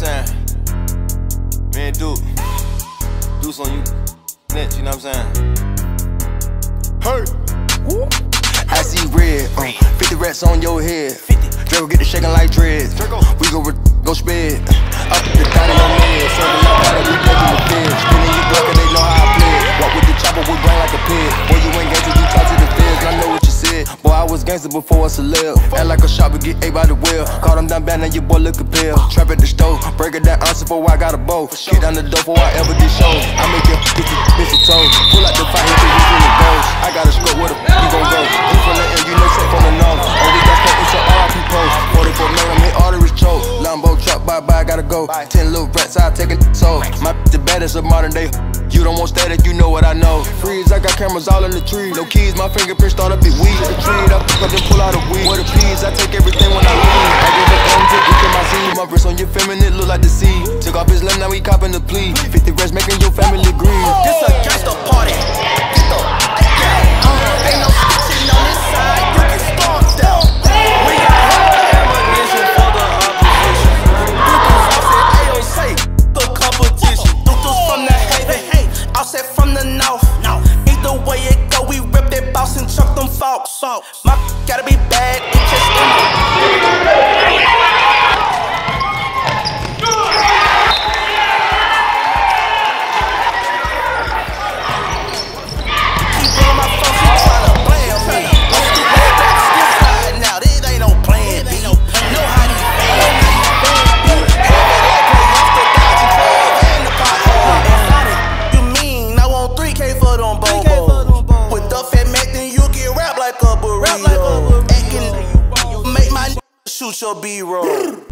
I'm saying? Man, Duke. Deuce on you. Next, you know what I'm saying? Hey! I see red, uh, 50 rats on your head. 50. Draco get the shaking like dreads. Draco. We go, gangster before a celeb. Act like a shop, but get ate by the wheel. Caught him down bad, now your boy look a pill. Trap at the stove, break it down, answer before I got a bow. Get down the door before I ever get shows. I make your bitch, bitch a toe. Pull out the fire, hit the in the goals. I got a scope, where the f you gon' go? You from the end, you know, set from the north. Oh, we got stuck into RP post. 44 million, me arteries choke. Lambo truck, bye bye, gotta go. Ten little rats, I take it so. My the baddest of modern day. You don't want static, you know what I know. Freeze, I got cameras all in the tree. No keys, my fingerprints start up. The tree, up, up and pull out a weed. What the peas, I take everything when I leave. I give it M to each of my seed. My wrist on your feminine, look like the sea. Took off his limb, now we copping the plea. 50 rest, making your family green. Them folks. My gotta be bad, it just wrapped like a